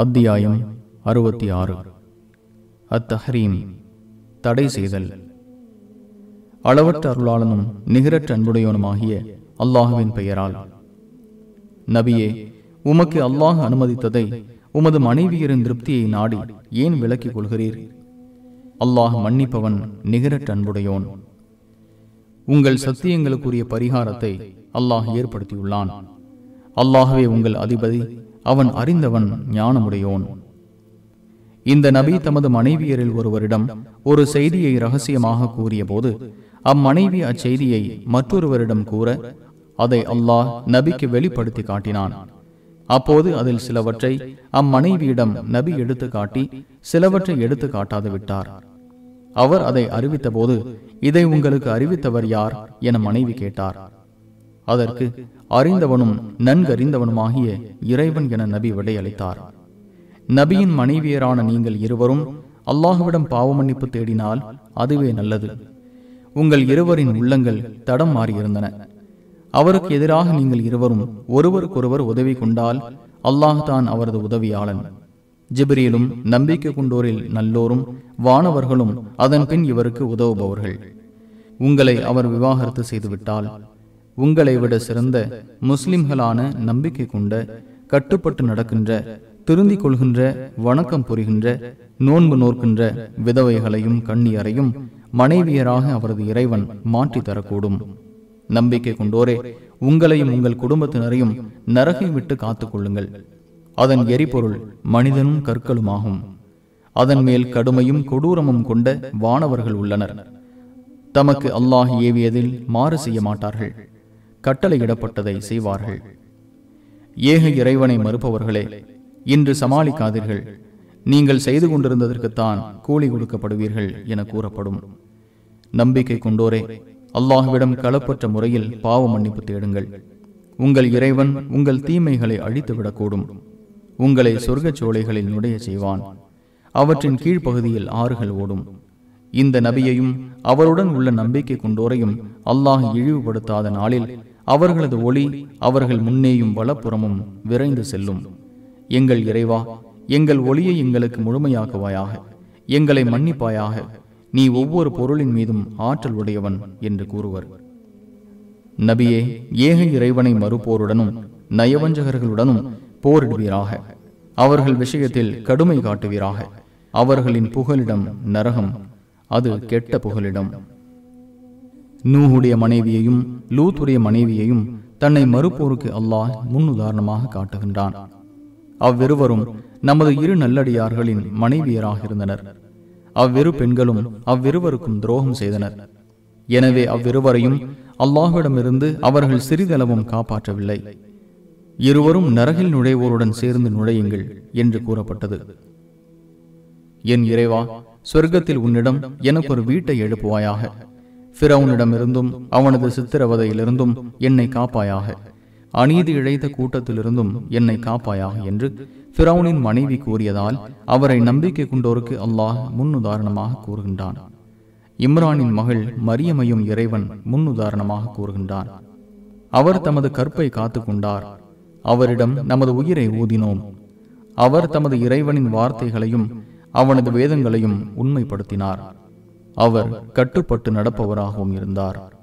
அத்தியாயம் அறுபத்தி ஆறு. அத்தஹரீம் தடை செய்தல். அளவற்ற அருளாளனும் நிகரற்ற அன்புடையவனுமாகிய அல்லாஹுவின் பெயரால். நபியே உமக்கு அல்லாஹ் அனுமதித்ததை உமது மனைவியரின் திருப்தியை நாடி ஏன் விளக்கிக் கொள்கிறீர்? அல்லாஹ் மன்னிப்பவன் நிகரற்ற அன்புடையோன். உங்கள் சத்தியங்களுக்குரிய பரிகாரத்தை அல்லாஹ் ஏற்படுத்தியுள்ளான். அல்லாஹ்வே உங்கள் அதிபதி அவன் அறிந்தவன் ஞானமுடையோன். இந்த நபி தமது மனைவியரில் ஒருவரிடம் ஒரு செய்தியை ரகசியமாக கூறிய போது அம்மனைவி அச்செய்தியை மற்றொருவரிடம் கூற அதை அல்லாஹ் நபிக்கு வெளிப்படுத்தி காட்டினான். அப்போது அதில் சிலவற்றை அம்மனைவியிடம் நபி எடுத்து காட்டி சிலவற்றை எடுத்து காட்டாது விட்டார். அவர் அதை அறிவித்த போது இதை உங்களுக்கு அறிவித்தவர் யார்? என மனைவி கேட்டார். அதற்கு அறிந்தவனும் நன்கறிந்தவனுமாகிய இறைவன் என நபி விடையளித்தார். நபியின் மனைவியரான நீங்கள் இருவரும் அல்லாஹுவிடம் பாவ மன்னிப்பு தேடினால் அதுவே நல்லது. உங்கள் இருவரின் உள்ளங்கள் தடம் மாறியிருந்தன. அவருக்கு எதிராக நீங்கள் இருவரும் ஒருவருக்கொருவர் உதவி கொண்டால் அல்லாஹ் தான் அவரது உதவியாளன். ஜிபிரியிலும் நம்பிக்கை கொண்டோரில் நல்லோரும் வானவர்களும் அதன் பின் இவருக்கு உதவுபவர்கள். உங்களை அவர் விவாகரத்து செய்துவிட்டால் உங்களை விட சிறந்த முஸ்லிம்களான நம்பிக்கை கொண்ட கட்டுப்பட்டு நடக்கின்ற திருந்திக் கொள்கின்ற வணக்கம் புரிகின்ற நோன்பு நோர்க்கின்ற விதவைகளையும் கண்ணியரையும் மனைவியராக அவரது இறைவன் மாற்றி தரக்கூடும். நம்பிக்கை கொண்டோரே உங்களையும் உங்கள் குடும்பத்தினரையும் நரகை விட்டு காத்துக் கொள்ளுங்கள். அதன் எரிபொருள் மனிதனும் கற்களுமாகும். அதன் மேல் கடுமையும் கொடூரமும் கொண்ட வானவர்கள் உள்ளனர். தமக்கு அல்லாஹ் ஏவியதில் மாறு செய்ய மாட்டார்கள். கட்டளையிடப்பட்டதை செய்வார்கள். ஏக இறைவனை மறுப்பவர்களே இன்று சமாளிக்காதீர்கள். நீங்கள் செய்து கொண்டிருந்ததற்குத்தான் கூலி கொடுக்கப்படுவீர்கள் என கூறப்படும். நம்பிக்கை கொண்டோரே அல்லாஹுவிடம் களப்பற்ற முறையில் பாவ மன்னிப்பு தேடுங்கள். உங்கள் இறைவன் உங்கள் தீமைகளை அழித்துவிடக்கூடும். உங்களை சொர்க்கச் சோலைகளில் நுழைய செய்வான். அவற்றின் கீழ்ப்பகுதியில் ஆறுகள் ஓடும். இந்த நபியையும் அவருடன் உள்ள நம்பிக்கை கொண்டோரையும் அல்லாஹ் இழிவுபடுத்தாத நாளில் அவர்களது ஒளி அவர்கள் முன்னேயும் வலப்புறமும் விரைந்து செல்லும். எங்கள் இறைவா எங்கள் ஒளியை எங்களுக்கு முழுமையாக்குவாயாக. எங்களை மன்னிப்பாயாக. நீ ஒவ்வொரு பொருளின் மீதும் ஆற்றல் உடையவன் என்று கூறுவர். நபியே ஏக இறைவனை மறுப்போருடனும் நயவஞ்சகர்களுடனும் போரிடுவீராக. அவர்கள் விஷயத்தில் கடுமை காட்டுவீராக. அவர்களின் புகலிடம் நரகம். அது கெட்ட புகலிடம். நூஹுடைய மனைவியையும் லூத்துடைய மனைவியையும் தன்னை மறுப்போருக்கு அல்லாஹ் முன்னுதாரணமாக காட்டுகின்றான். அவ்விருவரும் நமது இரு நல்லடியார்களின் மனைவியராக இருந்தனர். அவ்விரு பெண்களும் அவ்விருவருக்கும் துரோகம் செய்தனர். எனவே அவ்விருவரையும் அல்லாஹ்விடமிருந்து அவர்கள் சிறிதளவும் காப்பாற்றவில்லை. இருவரும் நரகில் நுழைவோருடன் சேர்ந்து நுழையுங்கள் என்று கூறப்பட்டது. என் இறைவா சொர்க்கத்தில் உன்னிடம் எனக்கு ஒரு வீட்டை எழுப்புவாயாக. பிறவுனிடமிருந்தும் அவனது சித்திரவதையிலிருந்தும் என்னை காப்பாயாக. அநீதி இழைத்த கூட்டத்திலிருந்தும் என்னை காப்பாயாக என்று பிறவுனின் மனைவி கூறியதால் அவரை நம்பிக்கை கொண்டோருக்கு அல்லாஹ் முன்னுதாரணமாக கூறுகின்றான். இம்ரானின் மகள் மரியமையும் இறைவன் முன்னுதாரணமாக கூறுகின்றான். அவர் தமது கற்பை காத்து கொண்டார். அவரிடம் நமது உயிரை ஊதினோம். அவர் தமது இறைவனின் வார்த்தைகளையும் அவனது வேதங்களையும் உண்மைப்படுத்தினார். அவர் கட்டுப்பட்டு நடப்பவராகவும் இருந்தார்.